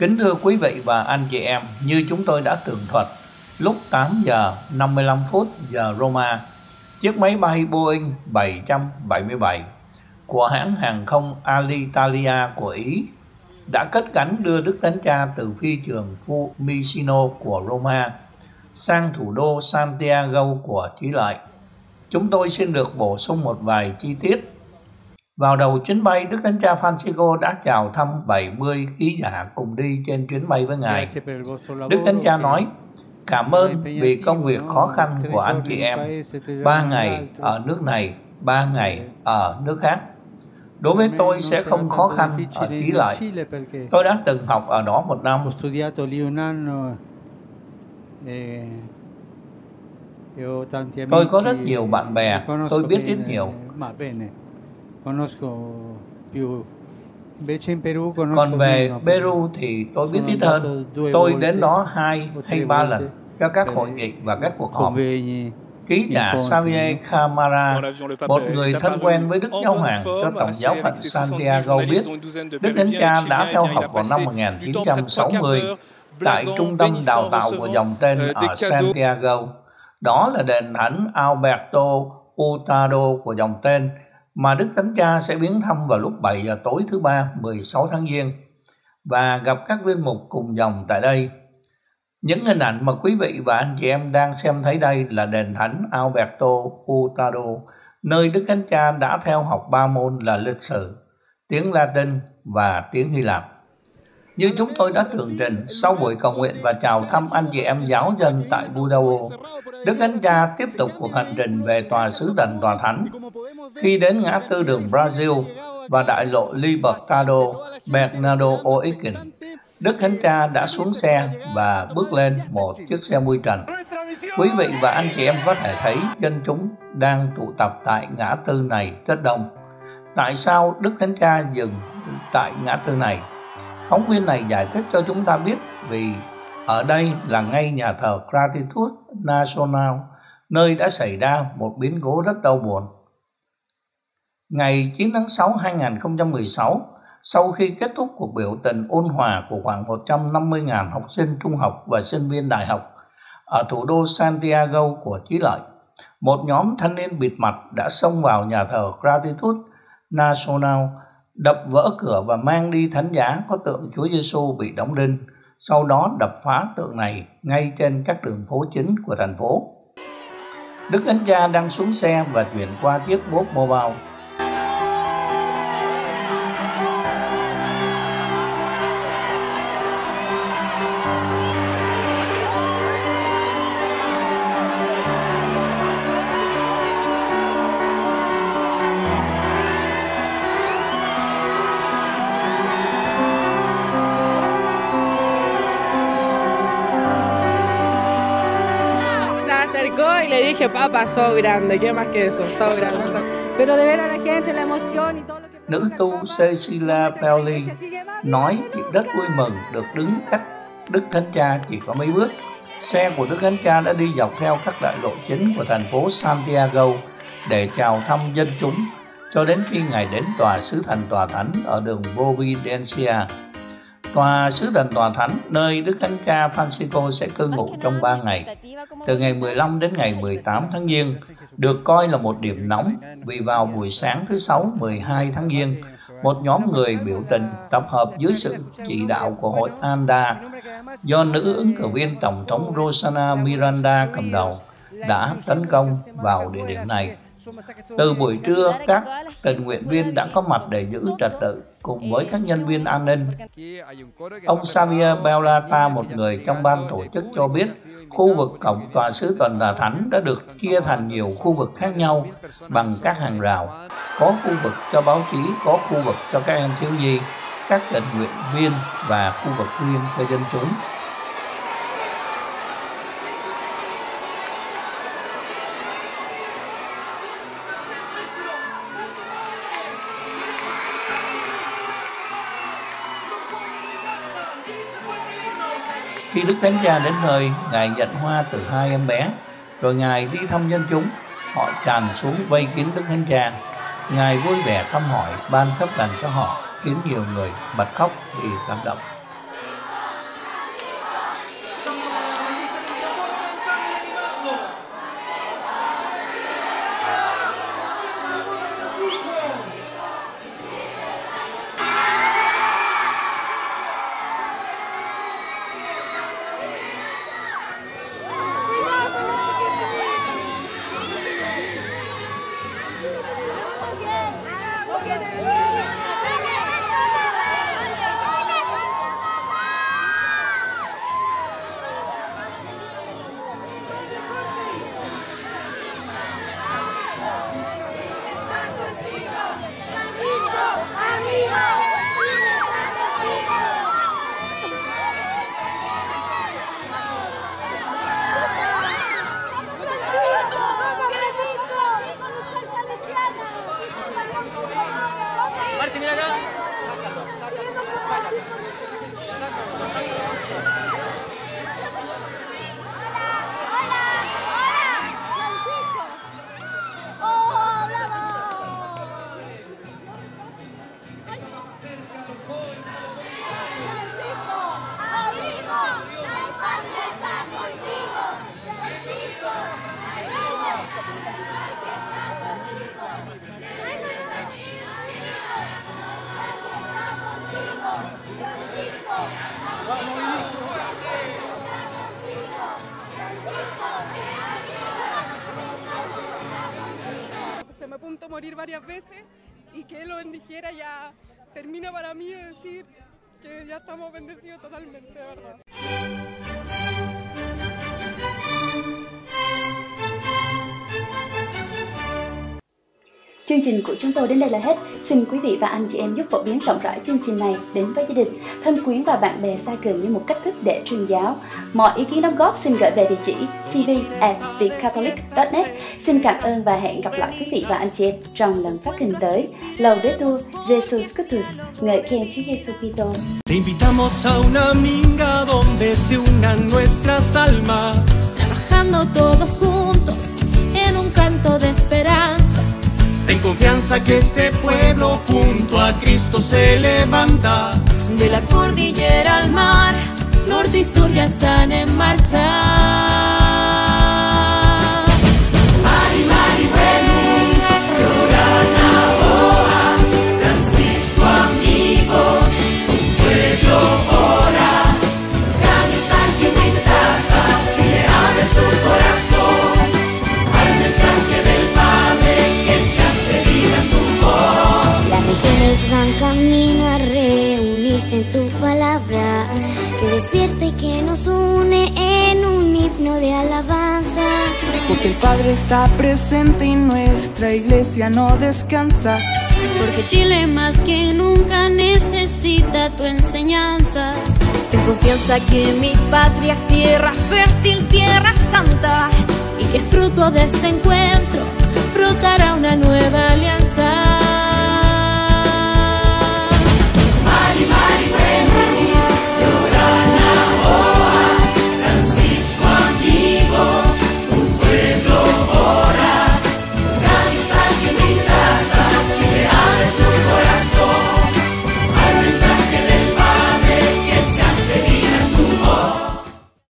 Kính thưa quý vị và anh chị em, như chúng tôi đã tường thuật, lúc 8 giờ 55 phút giờ Roma, chiếc máy bay Boeing 777 của hãng hàng không Alitalia của Ý đã cất cánh đưa Đức Thánh Cha từ phi trường Fiumicino của Roma sang thủ đô Santiago của Chí Lợi. Chúng tôi xin được bổ sung một vài chi tiết. Vào đầu chuyến bay, Đức Thánh Cha Francisco đã chào thăm 70 ký giả cùng đi trên chuyến bay với Ngài. Đức Thánh Cha nói, Cảm ơn vì công việc khó khăn của anh chị em. Ba ngày ở nước này, ba ngày ở nước khác. Đối với tôi sẽ không khó khăn ở Chí Lợi. Tôi đã từng học ở đó một năm. Tôi có rất nhiều bạn bè, tôi biết rất nhiều. Còn về Peru thì tôi biết ít hơn. Tôi đến đó hai hay ba lần cho các hội nghị và các cuộc họp. Ký giả Xavier Camara, một người thân quen với Đức Giáo Hoàng cho Tổng giáo phận Santiago biết, Đức Thánh Cha đã theo học vào năm 1960 tại trung tâm đào tạo của dòng tên ở Santiago. Đó là đền thánh Alberto Hurtado của dòng tên mà Đức Thánh Cha sẽ biến thăm vào lúc 7 giờ tối thứ ba 16 tháng Giêng và gặp các viên mục cùng dòng tại đây. Những hình ảnh mà quý vị và anh chị em đang xem thấy đây là đền thánh Alberto Hurtado, nơi Đức Thánh Cha đã theo học ba môn là lịch sử, tiếng Latin và tiếng Hy Lạp. Như chúng tôi đã tường trình sau buổi cầu nguyện và chào thăm anh chị em giáo dân tại Budao, Đức Thánh Cha tiếp tục cuộc hành trình về tòa sứ thần tòa thánh. Khi đến ngã tư đường Brazil và đại lộ Libertado Bernardo O'Higgins, Đức Thánh Cha đã xuống xe và bước lên một chiếc xe mui trần. Quý vị và anh chị em có thể thấy dân chúng đang tụ tập tại ngã tư này rất đông. Tại sao Đức Thánh Cha dừng tại ngã tư này? Phóng viên này giải thích cho chúng ta biết vì ở đây là ngay nhà thờ Gratitude National, nơi đã xảy ra một biến cố rất đau buồn. Ngày 9 tháng 6 2016, sau khi kết thúc cuộc biểu tình ôn hòa của khoảng 150.000 học sinh trung học và sinh viên đại học ở thủ đô Santiago của Chí Lợi, một nhóm thanh niên bịt mặt đã xông vào nhà thờ Gratitude National đập vỡ cửa và mang đi thánh giá có tượng Chúa Giêsu bị đóng đinh, sau đó đập phá tượng này ngay trên các đường phố chính của thành phố. Đức Thánh Cha đang xuống xe và chuyển qua chiếc bốt mobile dije, papá, sos grande, ¿qué más que eso? Sos grande. Pero de ver a la gente, la emoción y todo lo que... Nữ tu Cecilia Pelli nói chị rất vui mừng được đứng cách Đức Thánh Cha chỉ có mấy bước. Xe của Đức Thánh Cha đã đi dọc theo các đại lộ chính của thành phố Santiago để chào thăm dân chúng cho đến khi Ngài đến tòa sứ thần tòa thánh ở đường Providencia. Tòa sứ thần tòa thánh nơi Đức Thánh Cha Francisco sẽ cư ngụ trong 3 ngày từ ngày 15 đến ngày 18 tháng Giêng được coi là một điểm nóng vì vào buổi sáng thứ Sáu 12 tháng Giêng, một nhóm người biểu tình tập hợp dưới sự chỉ đạo của hội ANDA do nữ ứng cử viên Tổng thống Rosana Miranda cầm đầu đã tấn công vào địa điểm này. Từ buổi trưa, các tình nguyện viên đã có mặt để giữ trật tự cùng với các nhân viên an ninh. Ông Xavier Bellata, một người trong ban tổ chức cho biết, khu vực cổng tòa sứ tuần tà thánh đã được chia thành nhiều khu vực khác nhau bằng các hàng rào. Có khu vực cho báo chí, có khu vực cho các em thiếu nhi, các tình nguyện viên và khu vực riêng cho dân chúng. Khi Đức Thánh Cha đến nơi, Ngài nhận hoa từ hai em bé, rồi Ngài đi thăm dân chúng. Họ tràn xuống vây kín Đức Thánh Cha. Ngài vui vẻ thăm hỏi, ban phép lành cho họ, khiến nhiều người bật khóc vì cảm động. Mira acá. Morir varias veces y que Él lo bendijera ya termina para mí de decir que ya estamos bendecidos totalmente, de verdad. Chương trình của chúng tôi đến đây là hết. Xin quý vị và anh chị em giúp phổ biến rộng rãi chương trình này đến với gia đình, thân quyến và bạn bè xa gần như một cách thức để truyền giáo. Mọi ý kiến đóng góp xin gửi về địa chỉ tv at vietcatholic.net. Xin cảm ơn và hẹn gặp lại quý vị và anh chị em trong lần phát hình tới. Laudetur Jesus Christus, ngợi khen Chúa Giêsu Kitô. Te invitamos a una minga donde se unan nuestras almas, trabajando todos juntos que este pueblo junto a Cristo se levanta. De la cordillera al mar, norte y sur ya están en marcha. Porque el Padre está presente y nuestra iglesia no descansa. Porque Chile más que nunca necesita tu enseñanza. Ten confianza que mi patria es tierra fértil, tierra santa. Y que fruto de este encuentro brotará una nueva alianza.